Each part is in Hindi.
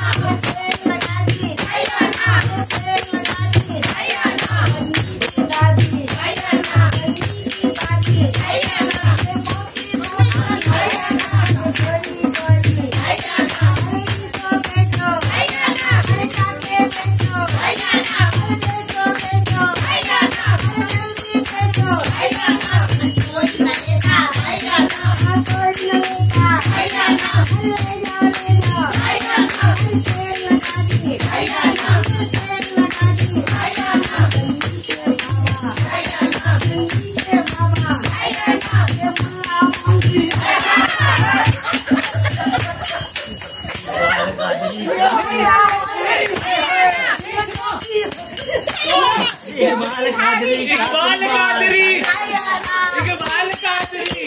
I'm a baby. Iqbal Qadri Iqbal Qadri Iqbal Qadri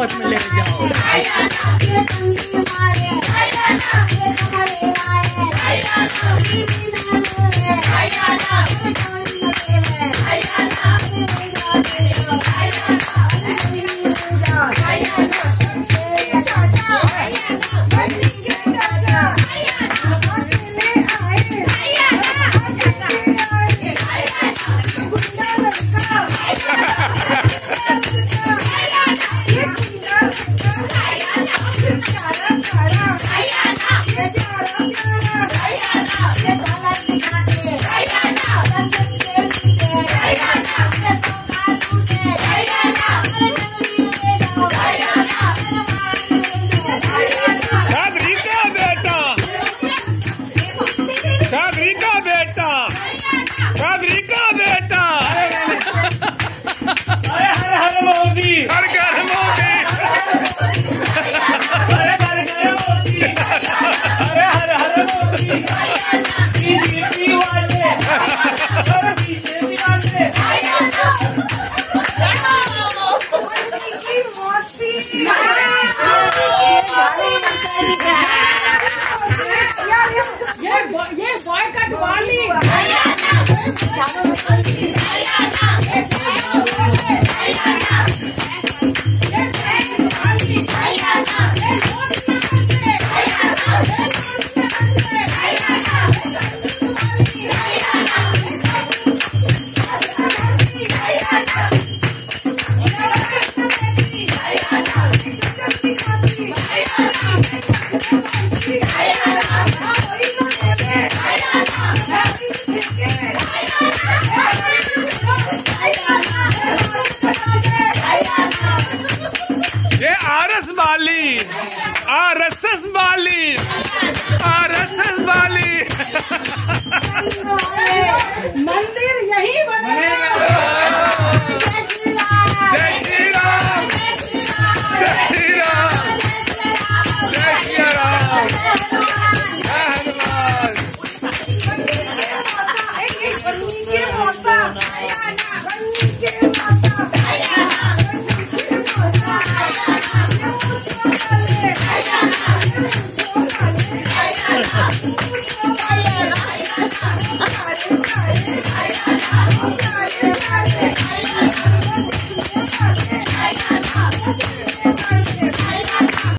बस में ले जाओ कादरी मोदी हर घर मोदी। अरे हर मोदी अरे हर हर मोदी बीजेपी वाले अरे बीजेपी वाले ये ये बॉयकट वाली। ये आरस वाली आरएसएस वाली आरएसएस वाली